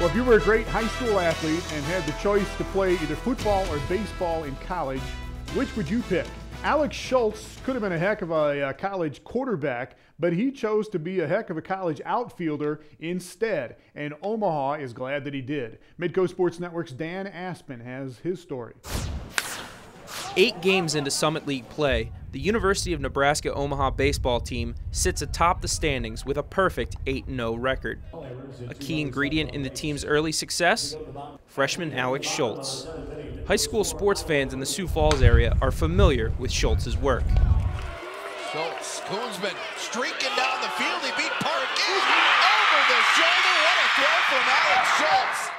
Well, if you were a great high school athlete and had the choice to play either football or baseball in college, which would you pick? Alex Schultz could have been a heck of a, a, college quarterback, but he chose to be a heck of a college outfielder instead. And Omaha is glad that he did. Midco Sports Network's Dan Aspen has his story. Eight games into Summit League play, the University of Nebraska Omaha baseball team sits atop the standings with a perfect 8 0 record. A key ingredient in the team's early success? Freshman Alex Schultz. High school sports fans in the Sioux Falls area are familiar with Schultz's work. Schultz, Koonsman streaking down the field. He beat Parkin over the shoulder. What a throw from Alex Schultz.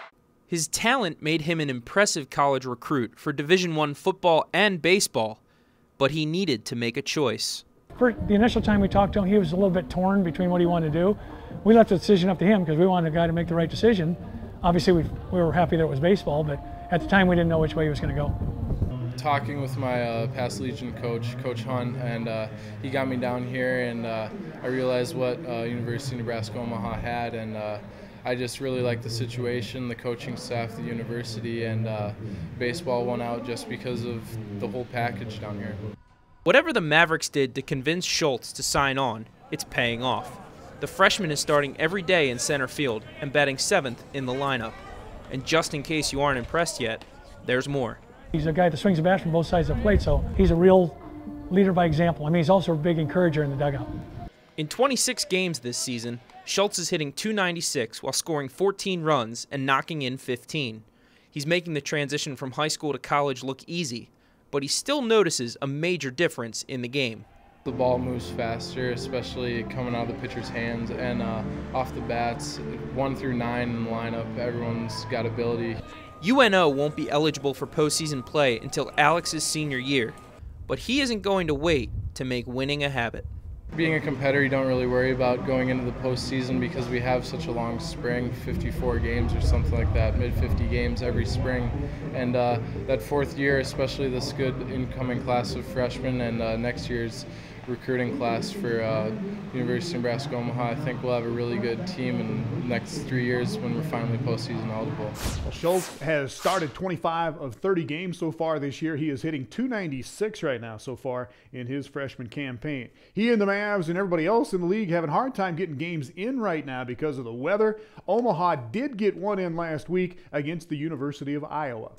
His talent made him an impressive college recruit for Division I football and baseball, but he needed to make a choice. For the initial time we talked to him, he was a little bit torn between what he wanted to do. We left the decision up to him because we wanted a guy to make the right decision. Obviously, we, we were happy that it was baseball, but at the time we didn't know which way he was going to go. Talking with my uh, past Legion coach, Coach Hunt, and uh, he got me down here, and uh, I realized what uh, University of Nebraska Omaha had, and uh, I just really like the situation, the coaching staff, the university, and uh, baseball won out just because of the whole package down here. Whatever the Mavericks did to convince Schultz to sign on, it's paying off. The freshman is starting every day in center field and batting seventh in the lineup. And just in case you aren't impressed yet, there's more. He's a guy that swings the bat from both sides of the plate, so he's a real leader by example. I mean, he's also a big encourager in the dugout. In 26 games this season, Schultz is hitting 296 while scoring 14 runs and knocking in 15. He's making the transition from high school to college look easy, but he still notices a major difference in the game. The ball moves faster, especially coming out of the pitcher's hands and uh, off the bats. One through nine in the lineup, everyone's got ability. UNO won't be eligible for postseason play until Alex's senior year, but he isn't going to wait to make winning a habit. Being a competitor, you don't really worry about going into the postseason because we have such a long spring 54 games or something like that, mid 50 games every spring. And uh, that fourth year, especially this good incoming class of freshmen, and uh, next year's recruiting class for uh, University of Nebraska Omaha. I think we'll have a really good team in the next three years when we're finally postseason eligible. Well, Schultz has started 25 of 30 games so far this year. He is hitting 296 right now so far in his freshman campaign. He and the Mavs and everybody else in the league having a hard time getting games in right now because of the weather. Omaha did get one in last week against the University of Iowa.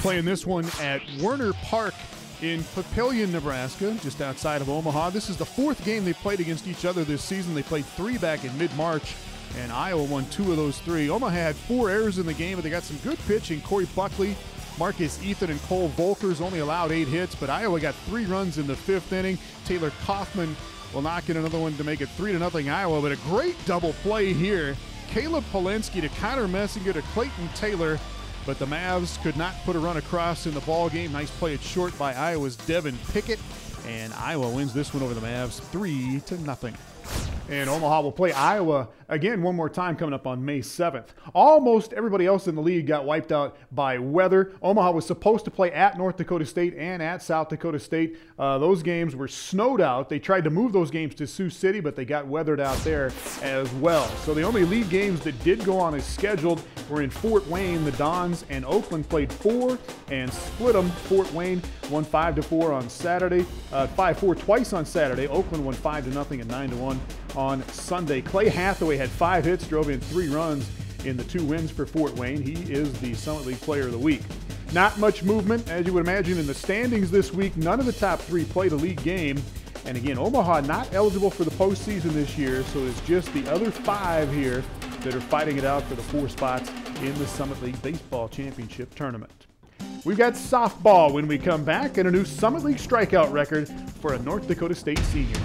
Playing this one at Werner Park in Papillion, Nebraska, just outside of Omaha. This is the fourth game they played against each other this season. They played three back in mid March, and Iowa won two of those three. Omaha had four errors in the game, but they got some good pitching. Corey Buckley, Marcus Ethan, and Cole Volkers only allowed eight hits, but Iowa got three runs in the fifth inning. Taylor Kaufman will knock in another one to make it three to nothing Iowa, but a great double play here. Caleb Polinsky to Connor Messinger to Clayton Taylor but the Mavs could not put a run across in the ball game. Nice play at short by Iowa's Devin Pickett, and Iowa wins this one over the Mavs three to nothing. And Omaha will play Iowa again one more time coming up on May 7th. Almost everybody else in the league got wiped out by weather. Omaha was supposed to play at North Dakota State and at South Dakota State. Uh, those games were snowed out. They tried to move those games to Sioux City, but they got weathered out there as well. So the only league games that did go on as scheduled were in Fort Wayne. The Dons and Oakland played four and split them. Fort Wayne won five to four on Saturday, uh, five four twice on Saturday. Oakland won five to nothing and nine to one on Sunday. Clay Hathaway had five hits, drove in three runs in the two wins for Fort Wayne. He is the Summit League Player of the Week. Not much movement, as you would imagine, in the standings this week. None of the top three played a league game. And again, Omaha not eligible for the postseason this year, so it's just the other five here that are fighting it out for the four spots in the Summit League Baseball Championship Tournament. We've got softball when we come back and a new Summit League strikeout record for a North Dakota State senior.